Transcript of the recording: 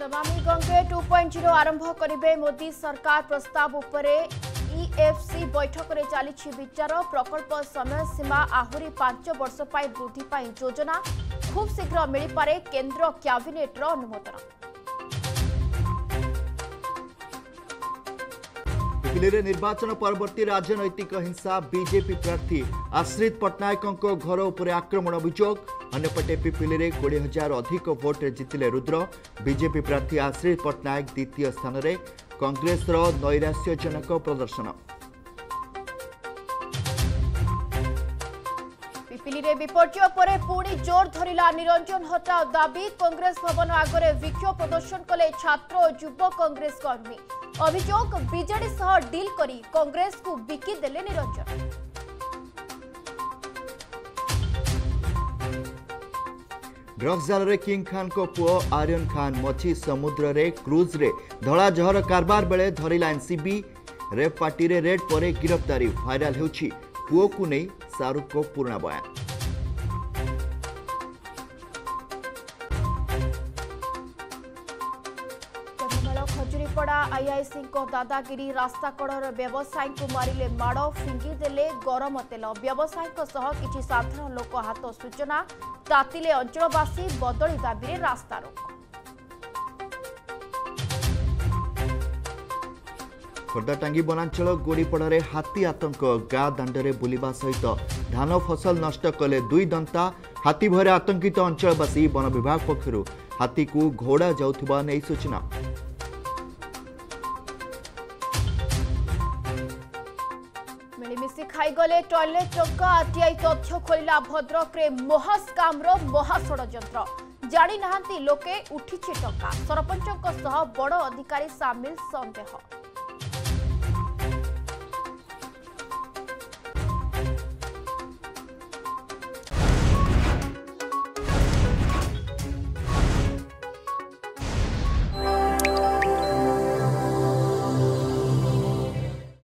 नमामि गंगे 2.0 आरंभ करे मोदी सरकार प्रस्ताव उपरे ଇଏଫ୍ସି ବୈଠକରେ ଚାଲିଛି ବିଚାର ପ୍ରକଳ୍ପ ସମୟସୀମା ଆହୁରି ପାଞ୍ଚ ବର୍ଷ ପାଇଁ ବୃଦ୍ଧି ପାଇଁ ଯୋଜନା ଖୁବ୍ ଶୀଘ୍ର ମିଳିପାରେ କେନ୍ଦ୍ର କ୍ୟାବିନେଟ୍ର ଅନୁମୋଦନ ଦିଲ୍ଲୀରେ ନିର୍ବାଚନ ପରବର୍ତ୍ତୀ ରାଜନୈତିକ ହିଂସା ବିଜେପି ପ୍ରାର୍ଥୀ ଆଶ୍ରିତ ପଟ୍ଟନାୟକଙ୍କ ଘର ଉପରେ ଆକ୍ରମଣ ଅଭିଯୋଗ ଅନ୍ୟପଟେ ପିପିଲିରେ କୋଡ଼ିଏ ହଜାର ଅଧିକ ଭୋଟ୍ରେ ଜିତିଲେ ରୁଦ୍ର ବିଜେପି ପ୍ରାର୍ଥୀ ଆଶ୍ରିତ ପଟ୍ଟନାୟକ ଦ୍ୱିତୀୟ ସ୍ଥାନରେ କଂଗ୍ରେସର ନୈରାଶ୍ୟଜନକ ପ୍ରଦର୍ଶନ दिल्ली में विपर्य पर पुणी जोर धरला निरंजन हटाओ दाबी कांग्रेस भवन आगे विक्षोभ प्रदर्शन कले छात्र और युव कंग्रेस कर्मी अभोग विजे डिल कांग्रेस को बिकिदे निरंजन ड्रग्स जाल किंग खान को पुओ आर्यन खान मछी समुद्र रे क्रूज रे धड़ा जहर कारबार बेले धरला एनसीबी रेप पार्टी रे रेड पर गिरफ्तारी भाइराल हो पुओ को नहीं खजुरपडा आइआईसी दादागिरी रास्ता व्यवसायी मरले माड देले गरम तेल व्यवसायी साधारण लोक हात सूचना तातिले अञ्चवासी बदली रास्ता रोक ଖୋର୍ଦ୍ଧା ଟାଙ୍ଗି ବନାଞ୍ଚଳ ଗୋଡ଼ିପଡ଼ାରେ ହାତୀ ଆତଙ୍କ ଗାଁ ଦାଣ୍ଡରେ ବୁଲିବା ସହିତ ଧାନ ଫସଲ ନଷ୍ଟ କଲେ ଦୁଇ ଦନ୍ତା ହାତୀ ଭୟରେ ଆତଙ୍କିତ ଅଞ୍ଚଳବାସୀ ବନ ବିଭାଗ ପକ୍ଷରୁ ହାତୀକୁ ଘୋଡ଼ା ଯାଉଥିବା ନେଇ ସୂଚନା ମିଳିମିଶି ଖାଇଗଲେ ଟଏଲେଟ୍ ଟଙ୍କା ଆରଟିଆଇ ତଥ୍ୟ ଖୋଲିଲା ଭଦ୍ରକରେ ମହାସ୍କାମର ମହାଷଡ଼ଯନ୍ତ୍ର ଜାଣି ନାହାନ୍ତି ଲୋକେ ଉଠିଛି ଟଙ୍କା ସରପଞ୍ଚଙ୍କ ସହ ବଡ଼ ଅଧିକାରୀ ସାମିଲ ସନ୍ଦେହ